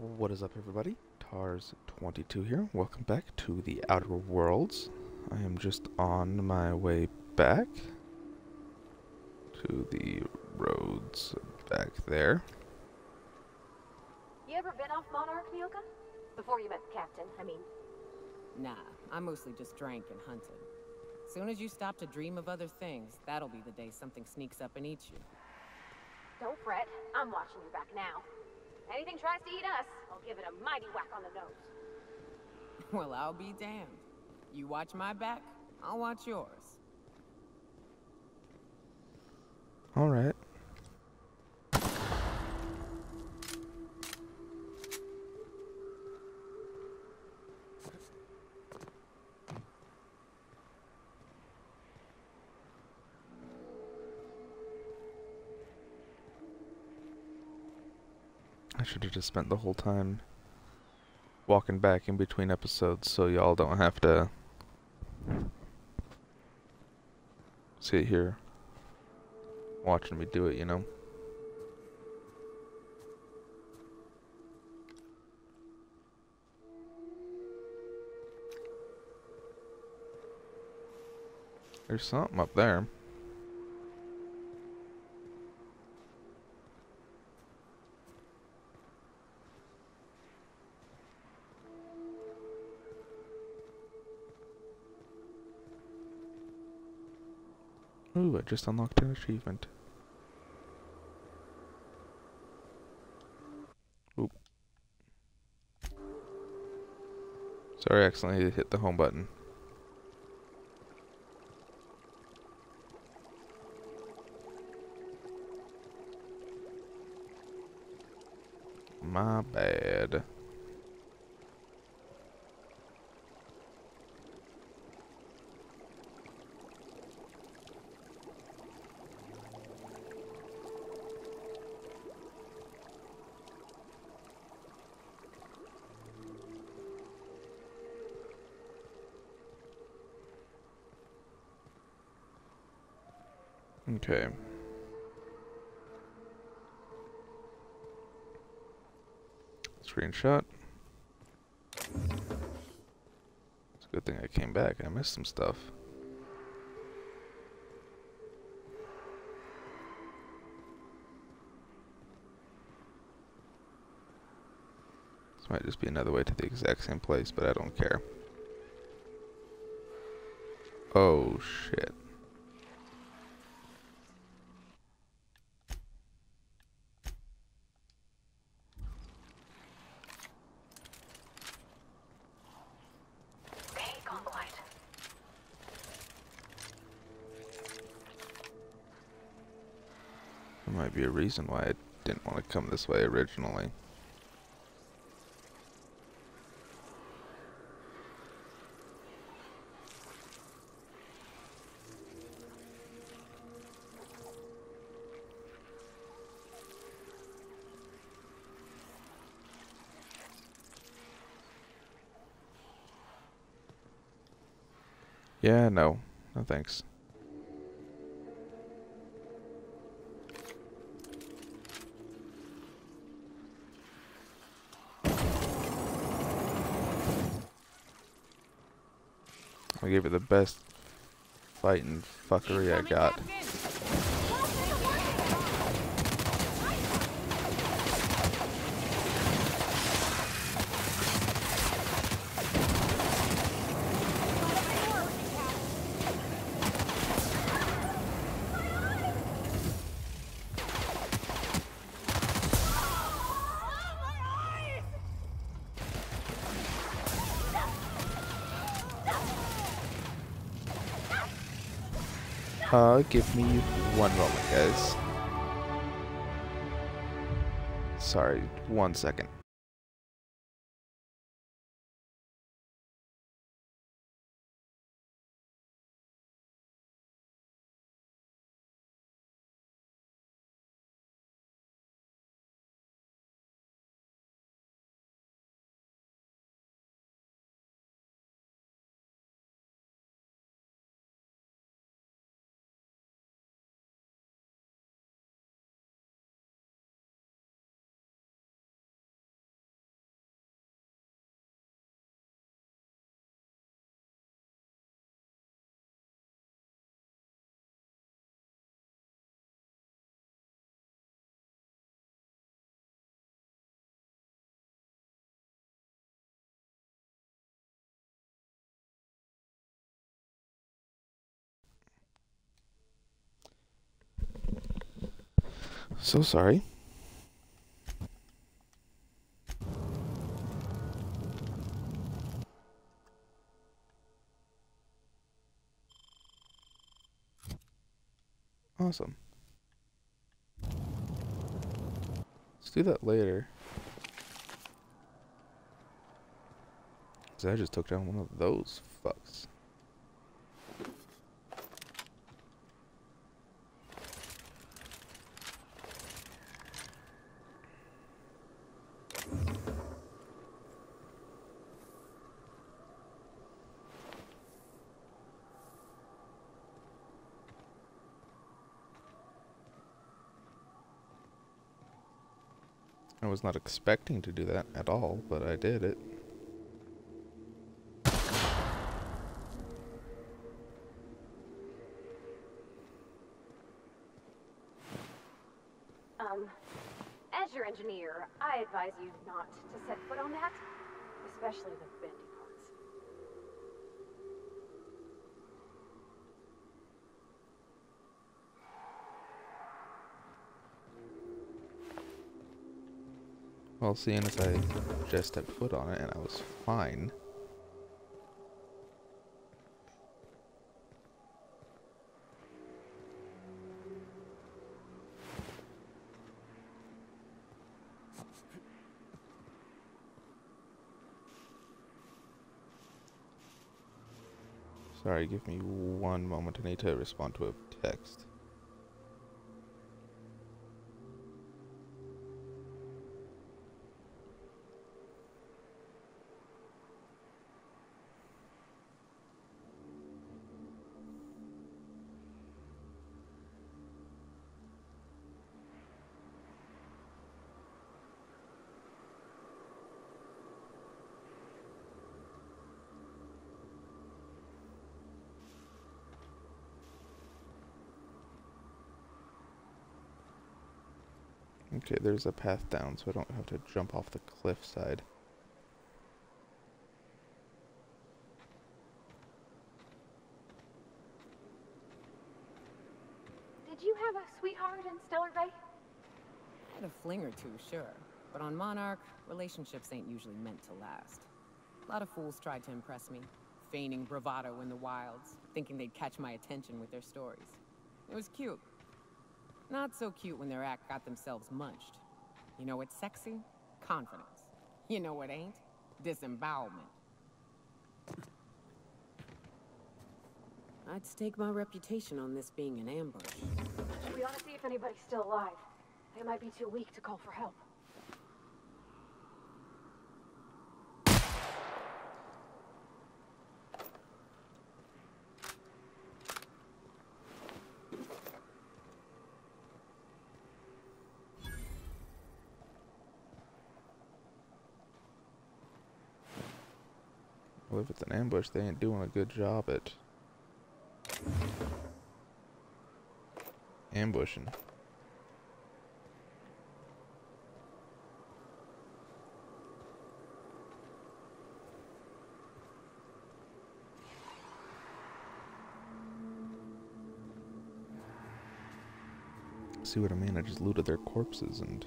What is up, everybody? Tars22 here. Welcome back to the Outer Worlds. I am just on my way back to the roads back there. You ever been off Monarch, Nyoka? Before you met the captain, I mean. Nah, I mostly just drank and hunted. Soon as you stop to dream of other things, that'll be the day something sneaks up and eats you. Don't fret, I'm watching you back now. Anything tries to eat us, I'll give it a mighty whack on the nose. Well, I'll be damned. You watch my back, I'll watch yours. Alright. I should have just spent the whole time walking back in between episodes so y'all don't have to sit here watching me do it, you know? There's something up there. Ooh, I just unlocked an achievement. Oop. Sorry, I accidentally hit the home button. My bad. Okay. Screenshot. It's a good thing I came back. I missed some stuff. This might just be another way to the exact same place, but I don't care. Oh, shit. Might be a reason why I didn't want to come this way originally. Yeah, no. No thanks. I gave it the best fighting fuckery I got. Uh, give me one moment, guys. Sorry, one second. So sorry. Awesome. Let's do that later. Cause I just took down one of those fucks. I was not expecting to do that at all, but I did it. Um, as your engineer, I advise you not to set foot on that, especially the bendy parts. Well, seeing as I just stepped foot on it and I was fine. Sorry, give me one moment. I need to respond to a text. Okay, there's a path down, so I don't have to jump off the cliff side. Did you have a sweetheart in Stellar Bay? I had a fling or two, sure. But on Monarch, relationships ain't usually meant to last. A lot of fools tried to impress me, feigning bravado in the wilds, thinking they'd catch my attention with their stories. It was cute. Not so cute when their act got themselves munched. You know what's sexy? Confidence. You know what ain't? Disembowelment. I'd stake my reputation on this being an ambush. We ought to see if anybody's still alive. They might be too weak to call for help. If it's an ambush, they ain't doing a good job at ambushing. See what I mean? I just looted their corpses and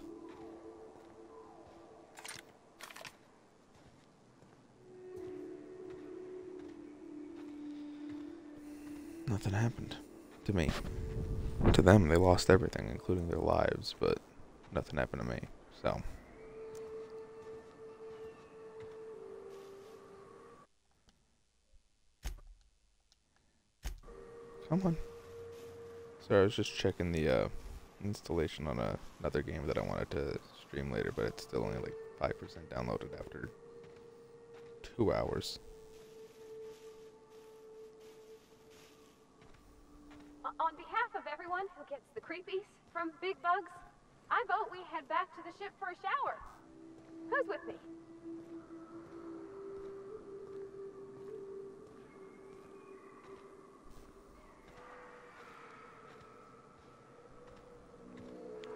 nothing happened to me. To them, they lost everything, including their lives, but nothing happened to me. So. Come on. Sorry, I was just checking the uh, installation on a, another game that I wanted to stream later, but it's still only like 5% downloaded after two hours.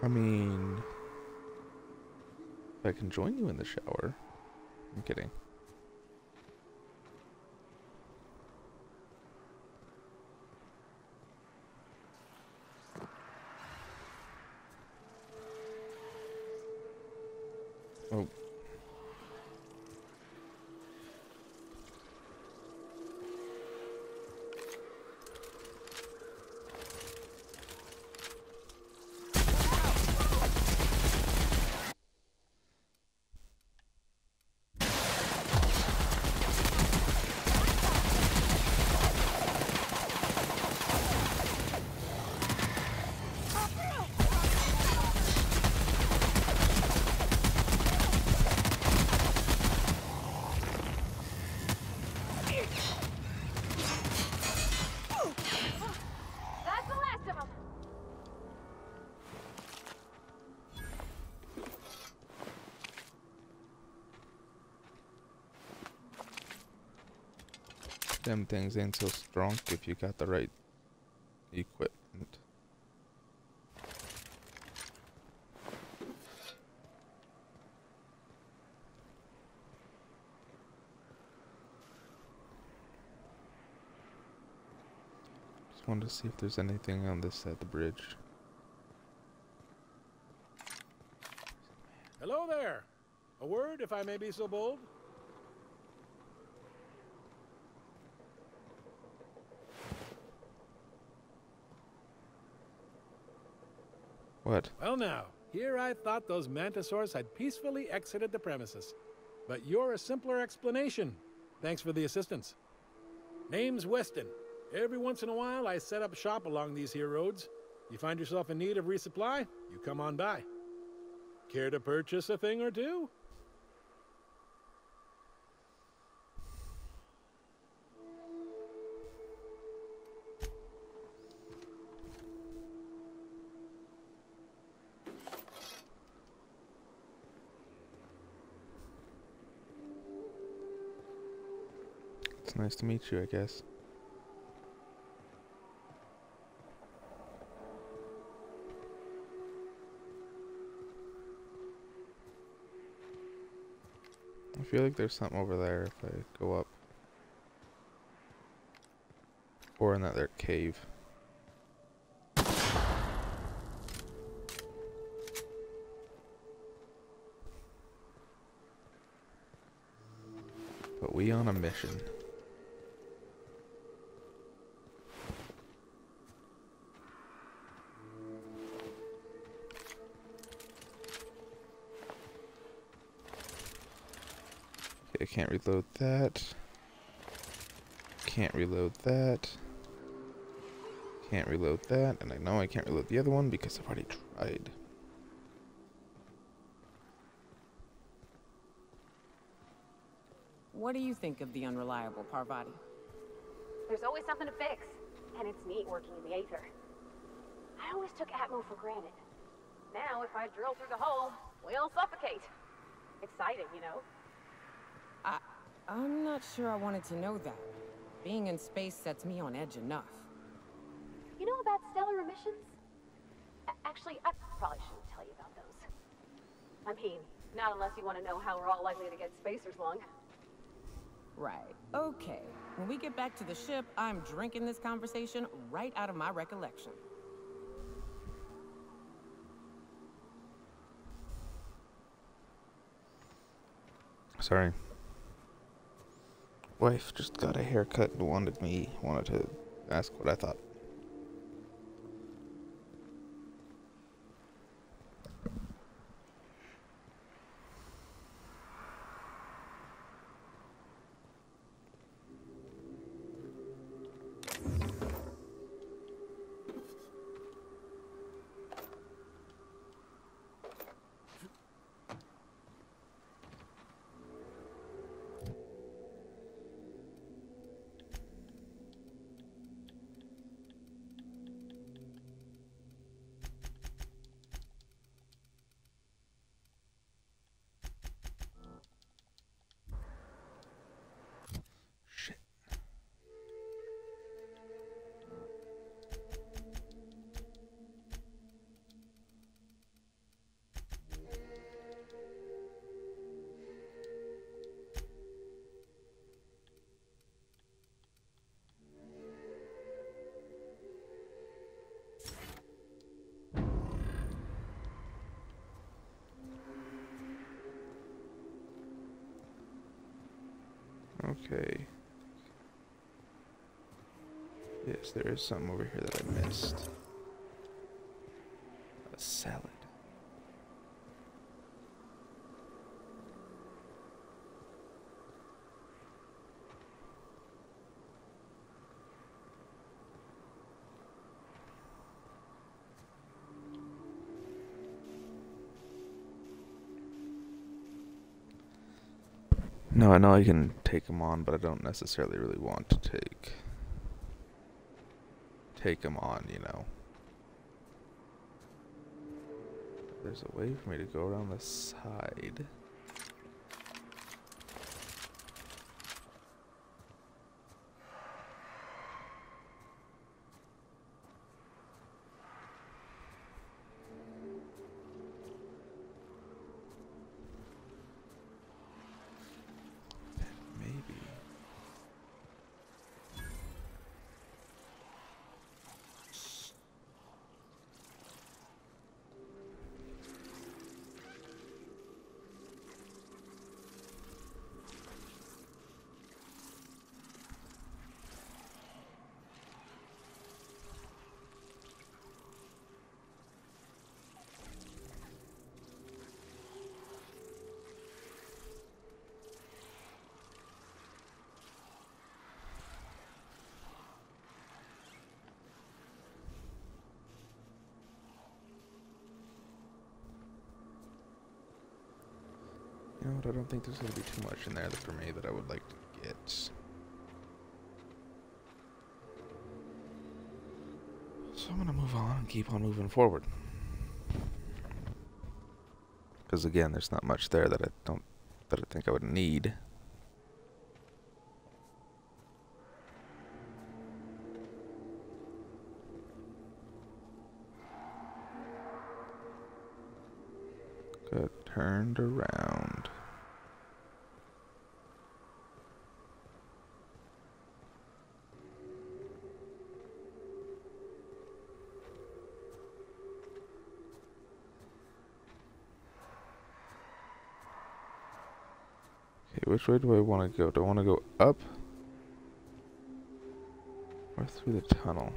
I mean... I can join you in the shower. I'm kidding. Oh. Them things ain't so strong if you got the right equipment. Just wanted to see if there's anything on this side of the bridge. Hello there. A word, if I may be so bold? What? Well, now, here I thought those mantisaurs had peacefully exited the premises. But you're a simpler explanation. Thanks for the assistance. Name's Weston. Every once in a while, I set up shop along these here roads. You find yourself in need of resupply, you come on by. Care to purchase a thing or two? Nice to meet you, I guess. I feel like there's something over there if I go up. Or in that there cave. But we on a mission. Can't reload that. Can't reload that. Can't reload that, and I know I can't reload the other one because I've already tried. What do you think of the unreliable Parvati? There's always something to fix, and it's neat working in the Aether. I always took Atmo for granted. Now, if I drill through the hole, we'll suffocate. Exciting, you know? I, I'm not sure I wanted to know that. Being in space sets me on edge enough. You know about stellar emissions? A- actually, I probably shouldn't tell you about those. I mean, not unless you want to know how we're all likely to get spacers lung. Right. Okay. When we get back to the ship, I'm drinking this conversation right out of my recollection. Sorry. Wife just got a haircut and wanted me wanted to ask what I thought. Okay. Yes, there is something over here that I missed. A salad. No, I know I can take them on, but I don't necessarily really want to take take them on, you know. There's a way for me to go around the side. Maybe. You I don't think there's gonna be too much in there for me that I would like to get. So I'm gonna move on and keep on moving forward. Because again, there's not much there that I don't that I think I would need. Turned around. Okay, which way do I want to go? Do I want to go up? Or through the tunnel?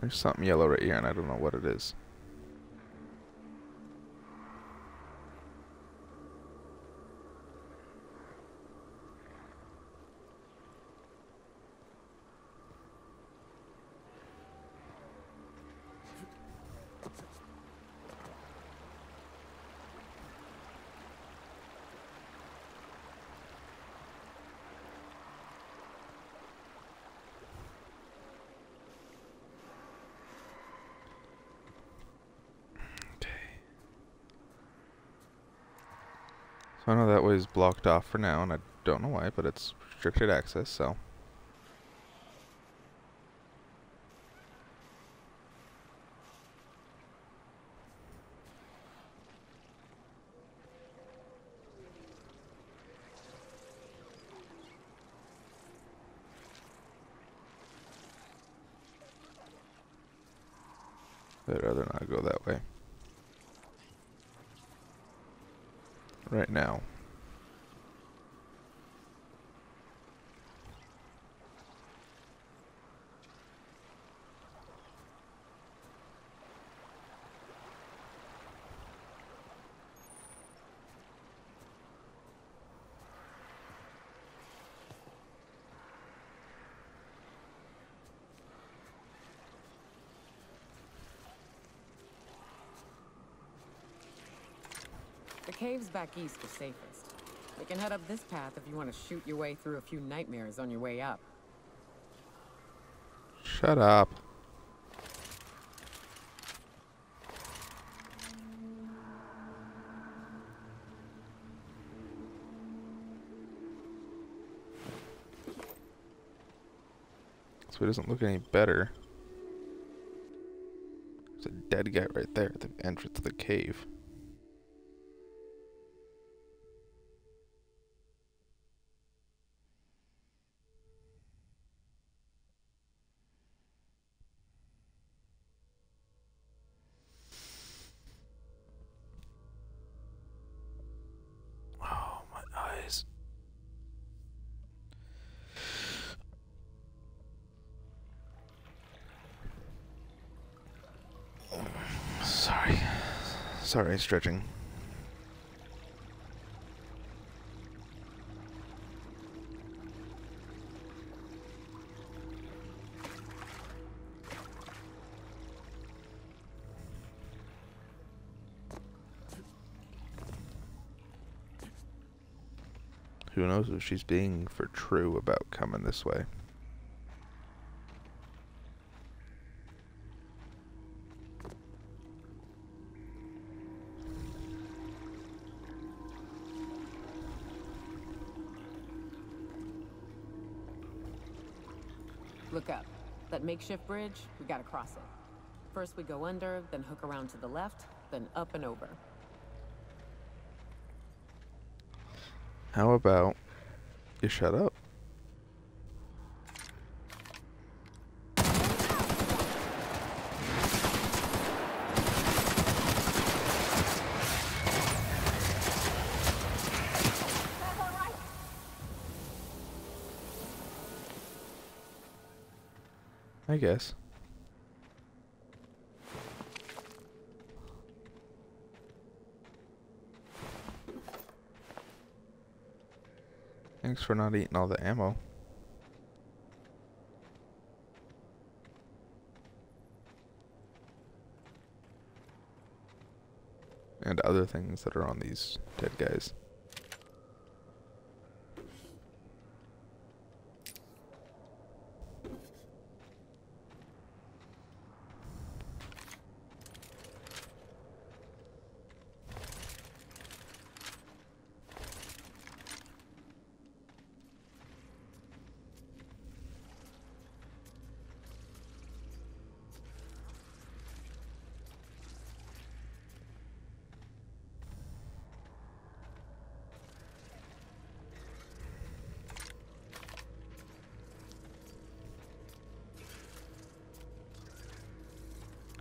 There's something yellow right here, and I don't know what it is. I know that way is blocked off for now, and I don't know why, but it's restricted access, so. I'd rather not go that way. Right now. caves back east are safest. We can head up this path if you want to shoot your way through a few nightmares on your way up. Shut up. So it doesn't look any better. There's a dead guy right there at the entrance of the cave. Sorry, stretching. Who knows if she's being for true about coming this way. Makeshift bridge, we gotta cross it. First we go under, then hook around to the left, then up and over. How about you shut up? I guess. Thanks for not eating all the ammo. And other things that are on these dead guys.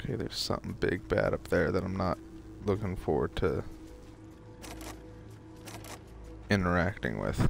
Okay, there's something big bad up there that I'm not looking forward to interacting with.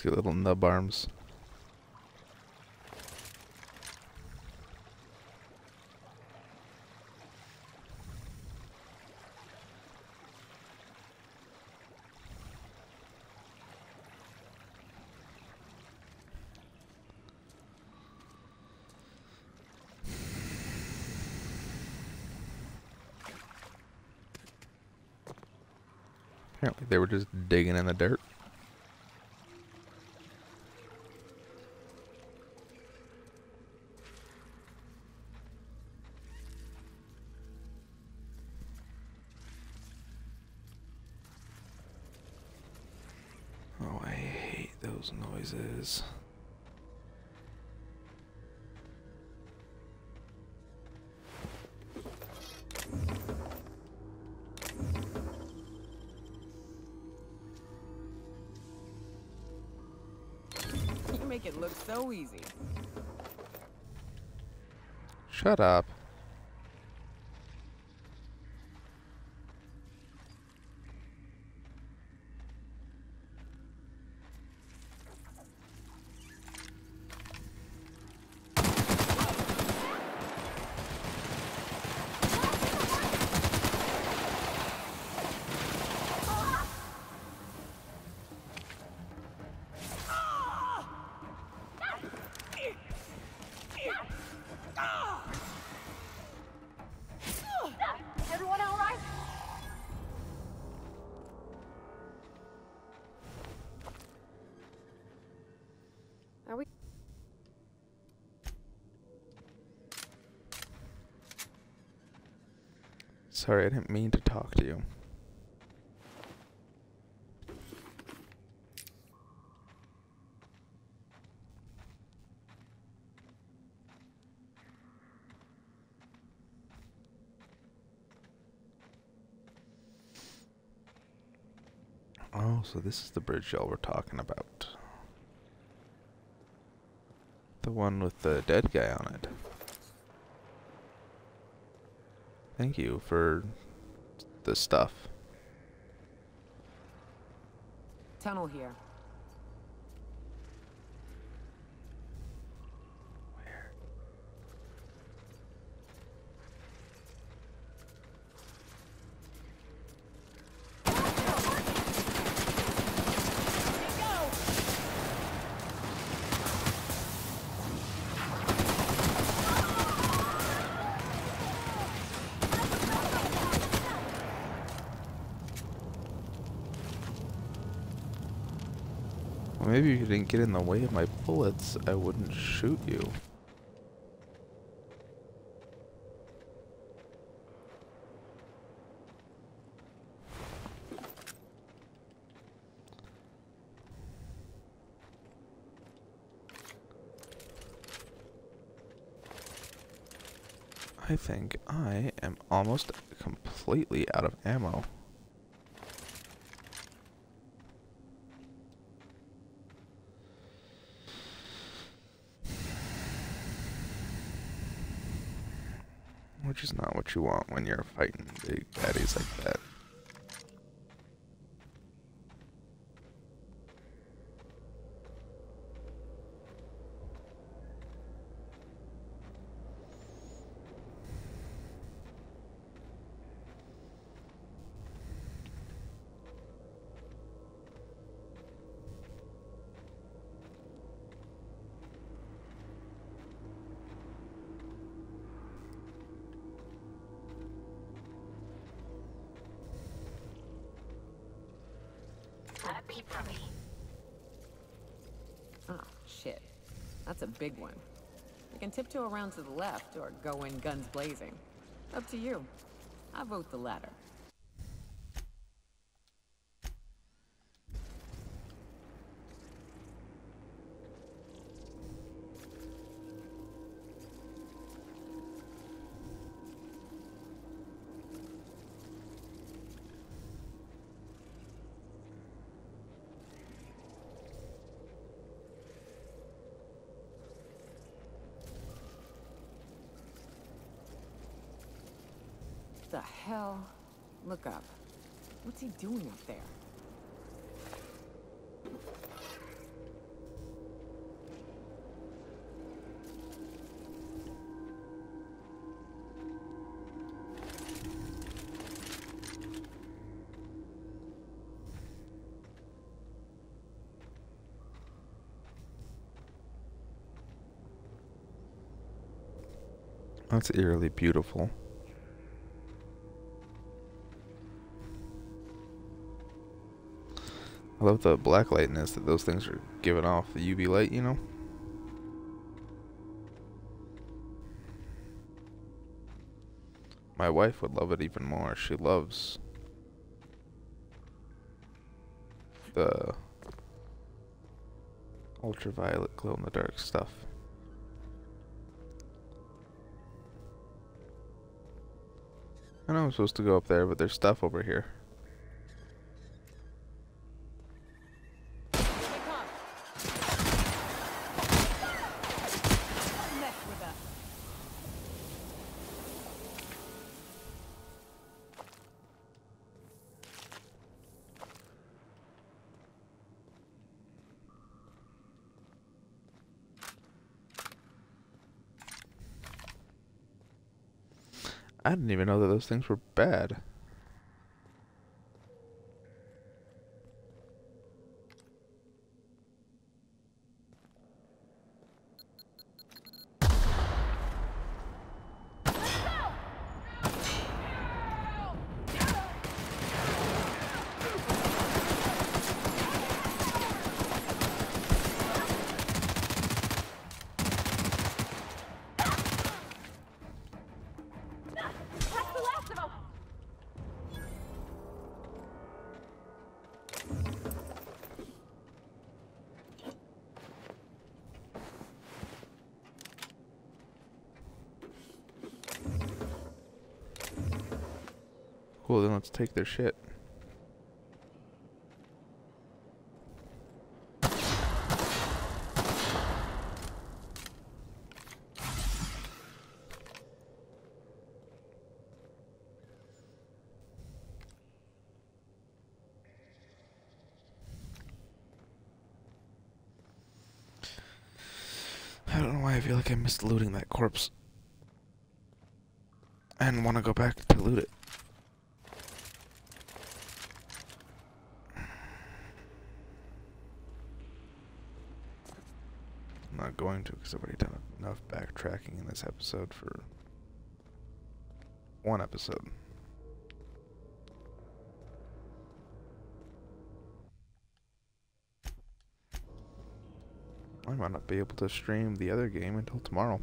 Two little nub arms. Apparently they were just digging in the dirt. Those noises? You make it look so easy. Shut up. Sorry, I didn't mean to talk to you. Oh, so this is the bridge y'all were talking about. The one with the dead guy on it. Thank you for the stuff. Tunnel here. Maybe if you didn't get in the way of my bullets, I wouldn't shoot you. I think I am almost completely out of ammo. Which is not what you want when you're fighting big baddies like that. Oh, shit. That's a big one. You can tiptoe around to the left or go in guns blazing. Up to you. I vote the latter. Hell? Look up. What's he doing up there? That's eerily beautiful. I love the black lightness that those things are giving off, the UV light, you know? My wife would love it even more. She loves the ultraviolet glow in the dark stuff. I know I'm supposed to go up there, but there's stuff over here. Didn't even know that those things were bad. Cool, then let's take their shit. I don't know why I feel like I missed looting that corpse. And want to go back to loot it. I'm not going to because I've already done enough backtracking in this episode for one episode. I might not be able to stream the other game until tomorrow.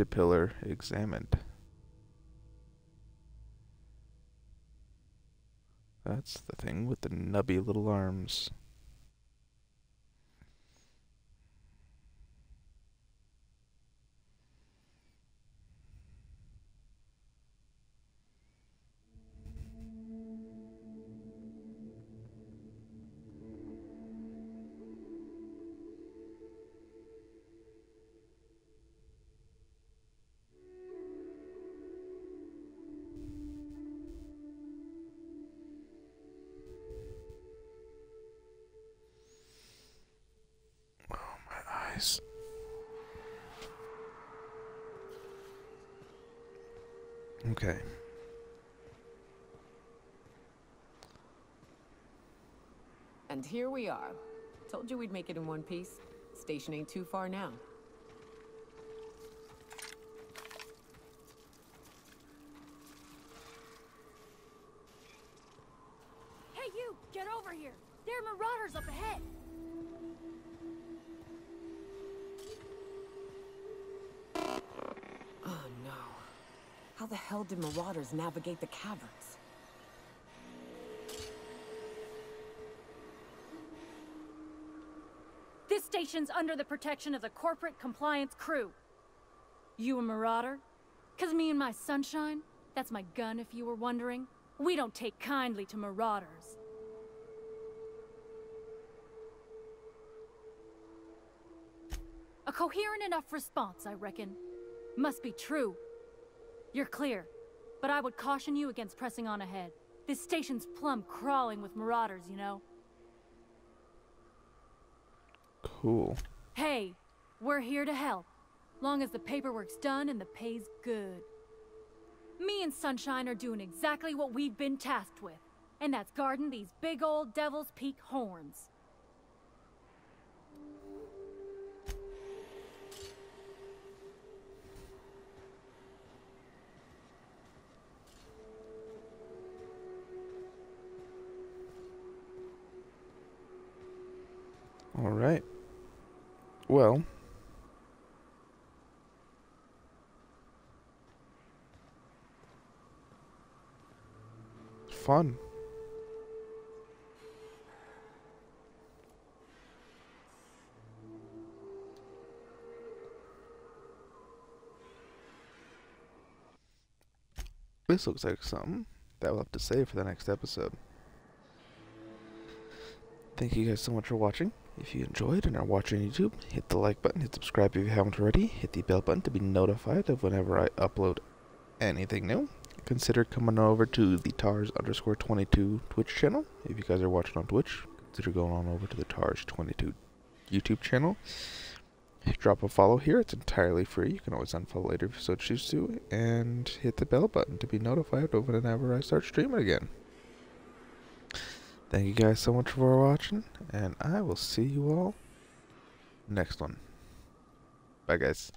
Mantipillar examined. That's the thing with the nubby little arms. We are. Told you we'd make it in one piece. Station ain't too far now. Hey, you! Get over here! There are marauders up ahead! Oh no. How the hell did marauders navigate the caverns? This station's under the protection of the corporate compliance crew. You a marauder? Cause me and my sunshine, that's my gun if you were wondering, we don't take kindly to marauders. A coherent enough response, I reckon. Must be true. You're clear, but I would caution you against pressing on ahead. This station's plumb crawling with marauders, you know. Cool. Hey, we're here to help. Long as the paperwork's done and the pay's good. Me and Sunshine are doing exactly what we've been tasked with, and that's guarding these big old Devil's Peak horns. All right. Well. Fun. This looks like something that we'll have to save for the next episode. Thank you guys so much for watching. If you enjoyed and are watching YouTube, hit the like button, hit subscribe if you haven't already, hit the bell button to be notified of whenever I upload anything new. Consider coming over to the TARS underscore 22 Twitch channel. If you guys are watching on Twitch, consider going on over to the TARS 22 YouTube channel. Drop a follow here, it's entirely free. You can always unfollow later if you so choose to, and hit the bell button to be notified of whenever I start streaming again. Thank you guys so much for watching, and I will see you all next one. Bye, guys.